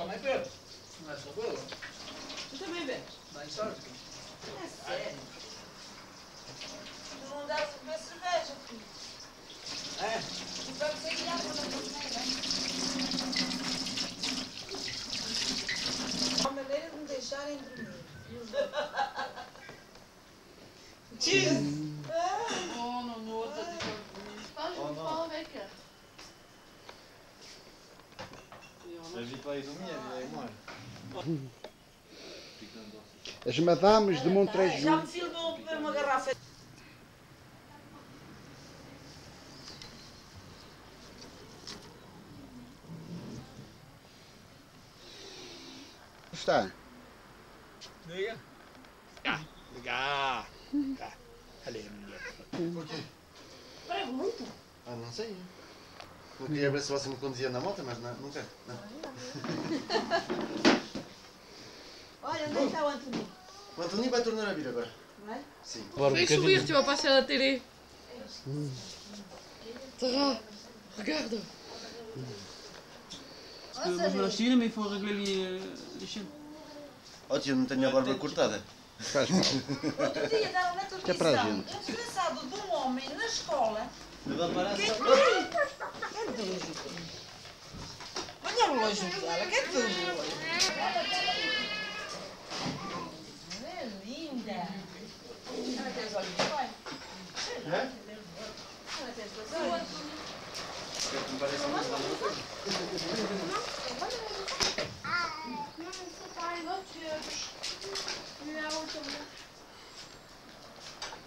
também bebo. Não é só eu. Tu também bebes? Dá em sorte. É sério. Tu não dás beber cerveja, filho. É? Tu vamos sair água na torneira. As madames de Já Montrejou. me filmou beber uma garrafa. Está. Diga. Cá. Cá. Cá. Ali, mulher. Ah, não sei. Eu queria ver se você me conduzia na moto, mas não, não quero. Não. Olha, onde é que está o Antoninho? O Antoninho vai tornar a vir agora. Não é? Sim. Ik sourire, tu vas passer à la télé. Tara, regarde. Vamos na China, mas foi ali a China. Ó tio, não tenho a barba cortada. Faz mal. Outro dia estava na Que é a televisão gente. um desgraçado de um homem na escola. A que Quem te relógio? Olha o relógio dela, quem te relógio? É linda. Ela tem os olhos de pai. É? Ela tem os olhos. Mais valioso.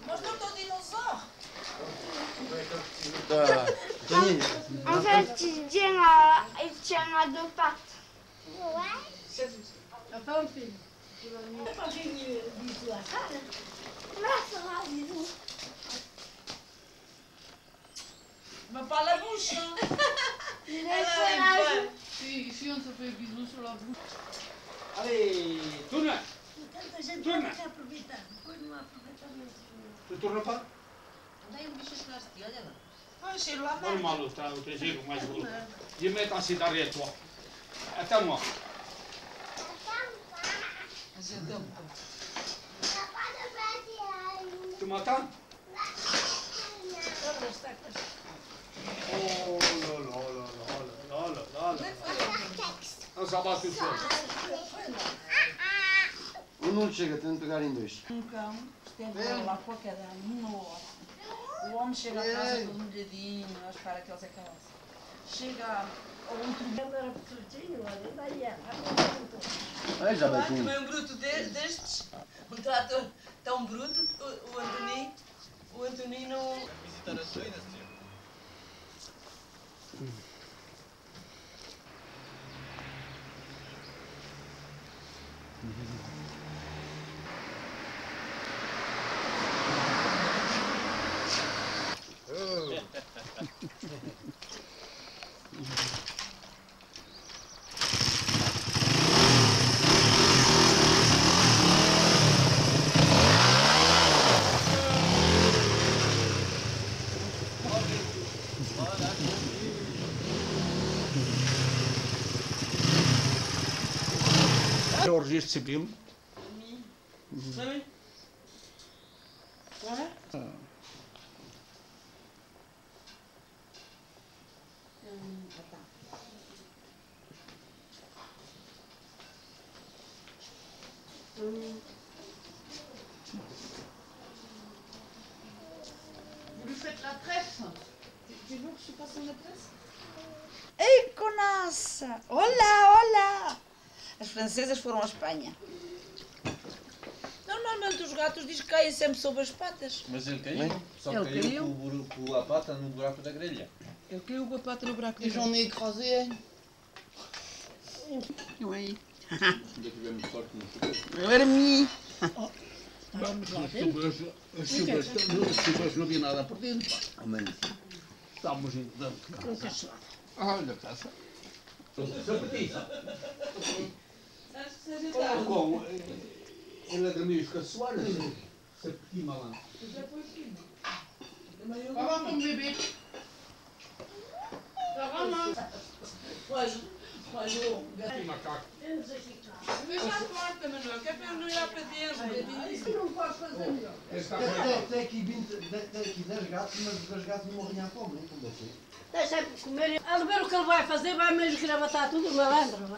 Mostra o teu dinossauro. Tá. Toninho, En fait, il tient à, il tient à deux pattes. Là, ça va, bisous. Mas para a bucha. Il Ela est é courageux. fã. Si, ici on se fait bisous sur la bouche. Ali, turna. Tanta gente Turma. vai ter que aproveitar. Depois não aproveitar mesmo. Tu turna para? Dai um bicho atrás de ti, olha lá. Ah, cheiro lá Normal, está o teu giro mais bolo. E mete a cidade a tua. Até uma. Mas eu dou um pouco. Papa de Brasil. Tu mata? Oh, lá, lá, lá, lá, lá, lá, lá. Não sabe a um não chega, tenho de pegar em dois. Um cão esteve lá para cada uma hora. O homem chega a casa todo molhadinho, a espera que eles acabam. Chega ao outro dia. Ele era pequenininho, olha, daí é. Aí já vai também um bruto de- destes, um trator tão bruto, o, o Antoninho, o Antoninho não... Visitar as ruínas, tio. É o registro civil. Sabe? Vous lui faites la tresse. Tu veux que je passe la tresse Ei, conaça! Olá, olá! As francesas foram à Espanha. Normalmente os gatos dizem que caem sempre sobre as patas. Mas ele caiu. Só Ele caiu, caiu. Com, o com a pata no buraco da grelha. Ele caiu com a pata no buraco Et j'en ai écrasé une. Oui. Ainda tivemos sorte no futuro. Dormi. Vamos lá. As chuvas, as chuvas, as chuvas não havia nada por dentro. Amém. Estávamos em dentro. Olha, caça. Sapatista. Com ele é com a soalha. Sapatinho malandro. Vai voir ton bébé. Olha, olha o E macaco. Fecha a porta, Manuel, que é para não ir lá para dentro. Tem, feito. tem, tem aqui 20, tem, aqui 10 gatos, mas os 10 gatos não morrem à fome, como deve ser. Deixa comer. A ver o que ele vai fazer, vai mesmo gravatar tudo no malandro.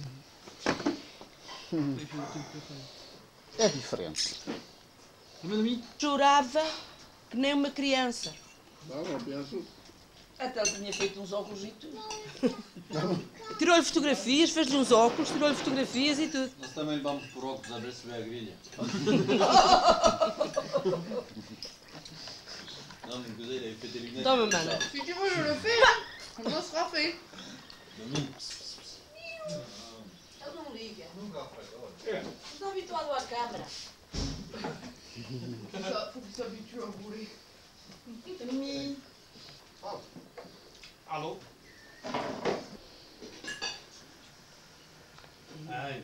É diferente. Chorava que nem uma criança. Não, penso. Até ele tinha feito uns óculos e tudo. Tirou-lhe fotografias, fez-lhe uns óculos, tirou-lhe fotografias e tudo. Nós também vamos por óculos a ver se vê a grelha. Não, não gozei, é feito Toma, mana. Si tu veux, je le fais. hein. Domingo. Ele não liga. Estou habituado à câmara. Faut qu'il s'habitue à rouler. Alô? Ai.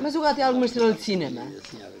Mas o gato tem alguma estrela de cinema? A senhora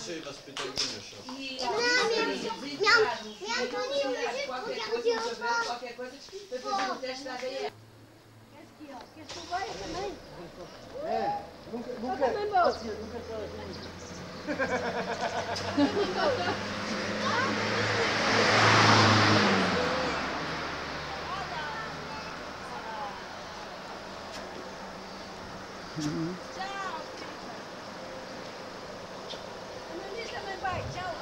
eh, Você vai se pegar a chão. E Não, minha Antônio, mas qualquer eu coisa, quero right, Joe.